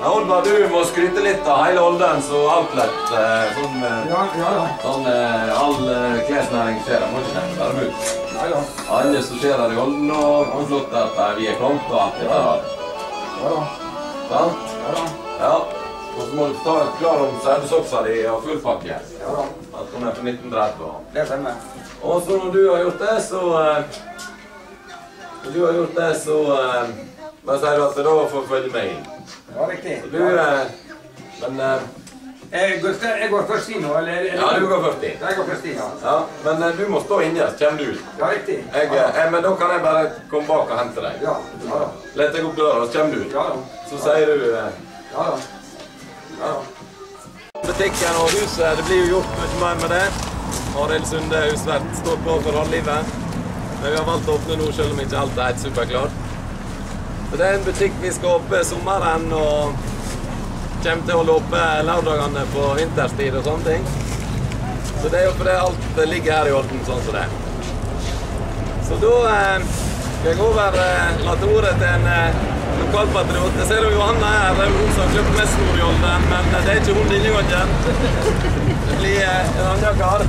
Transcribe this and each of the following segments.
Ja, Oddvar, du må skryte litt av hele Olden så Outlet. eh, Sånn, ja, Ja, ja sånn eh, all eh, klesnæring skjer her. Må ikke nevne bare ut. Nei da. Alle som ser her i Olden, og hvor flott at eh, vi er kommet og alt det der. Ja da. Sant? Ja da. Ja. Og så må du ta klar om sædesoksa di og full pakke. Ja da. At hun er fra 1930. Det stemmer. Og så når du har gjort det, så eh, Når du har gjort det, så eh, Bare sier du at da får du følge meg inn. Ja, riktig. Så du eh, Men eh, Jeg går, jeg går først inn nå, eller? eller- Ja, du går først inn. Jeg går først inn, ja. Ja, men eh, du må stå inne, så kommer du ut. Ja, riktig. Jeg, ja. Jeg, men da kan jeg bare komme bak og hente deg. Ja, ja da. Lett deg opp døra, så kommer du ut. Ja da. Så sier du eh, Ja da. Ja. Butikken og huset, det blir jo gjort mye mer med det. Arild Sunde Husvert står på for halvlivet. Men vi har valgt å åpne nå, selv om ikke alt er helt superklart. Så det er en butikk vi skal åpne sommeren, og kommer til å holde oppe lørdagene på vinterstid og sånne ting. Så det er jo fordi alt ligger her i orden sånn som det. Så da eh, skal jeg over eh, la ordet til en eh, lokalpatriot. Jeg ser jo Johanna her, er jo hun som har kjøpt mest Nordjolde, men det er ikke hun denne gangen. Det blir eh, en annen kar.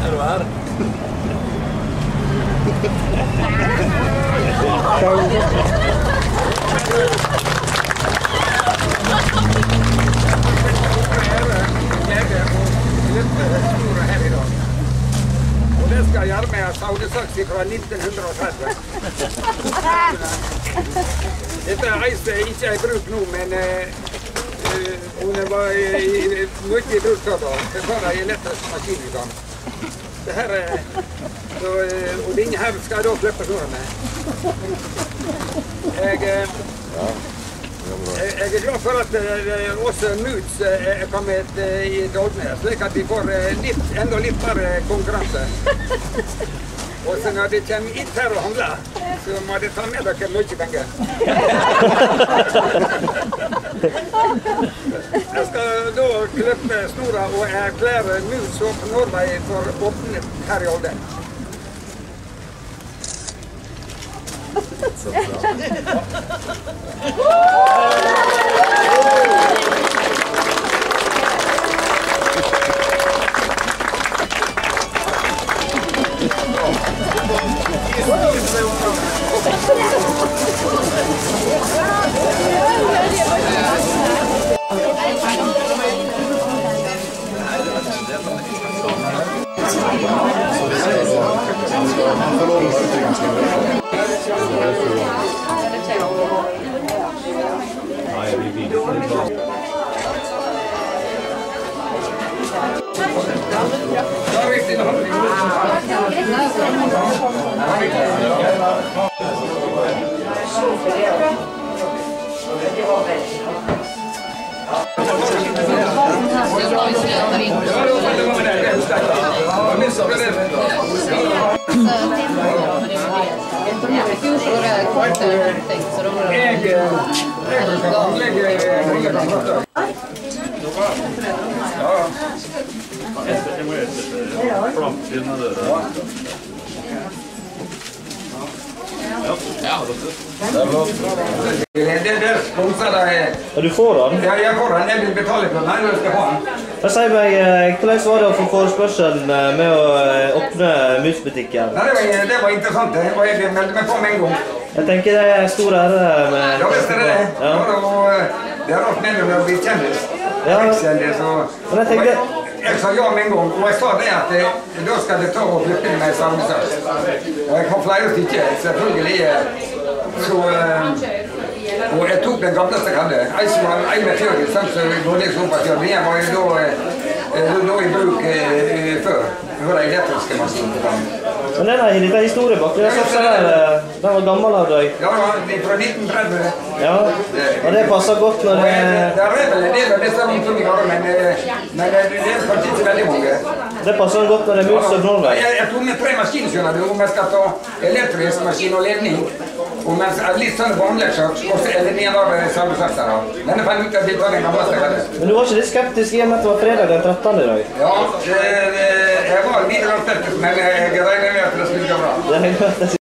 Er du her? Thank å løfte snoret her i dag. Med en saudesaks fra 1930. Dette er ei som ikke er i bruk nå, men hun var i, mye i bruk da. Det var ei elektrisk gang. Det her er, så, og denne her skal jeg da klippe snoret med. Jeg, eh, jeg er glad for at eh, også Moods eh, er kommet eh, i Dolmnes, slik at de får eh, litt, enda litt mer eh, konkurranse. Og så når de kommer hit her og handler, så må de ta med dere mye penger. Jeg skal da klippe snora og erklære Moods og Norway for åpnet her i Olden. Da er vi Jeg, jeg Det der sponser de Ja, du får den? Ja, jeg får den. Jeg vil betale for den. Jeg skal ha den. Men Si meg, eh, hvordan var det å få forespørselen eh, med å eh, åpne Musbutikken? Nei, det, var, det var interessant. det. var jeg meldte meg på med en gang. Jeg tenker det er stor ære med Ja, visst er det det. Ja. Det er rart med å bli kjendis. Ja. Rikskjendis. Og, Men jeg tenkte- jeg, jeg sa ja med en gang. Og jeg sa det at eh, da skal jeg ta og flytte meg i sted. Og jeg har flere stykker, selvfølgelig. eh, Så eh, Og jeg tok den gamleste jeg hadde. Ei som var 41, sånn som går opp men Den var jo da, da i bruk før. før. De elektriske maskinene. Men den har litt historie bak. Den soksa der, eh, den var gammel av deg. Ja, fra 1930. Ja. Og det passer godt når det Det er vel en del av disse rundt om i men, eh, men det det er kanskje ikke veldig mange. Det passer godt når det er Mus og Norway. Jeg, jeg tok med tre maskiner, skjønner du. Om jeg skal ta elektrisk maskin og ledning, Og mens litt sånn vanlig så og så er det nedover samme saks her. Men jeg fant ut at det var den gamleste jeg. Men du var ikke litt skeptisk i og med at det var fredag den 13. i dag? Ja, jeg var litt skeptisk, men jeg regner med at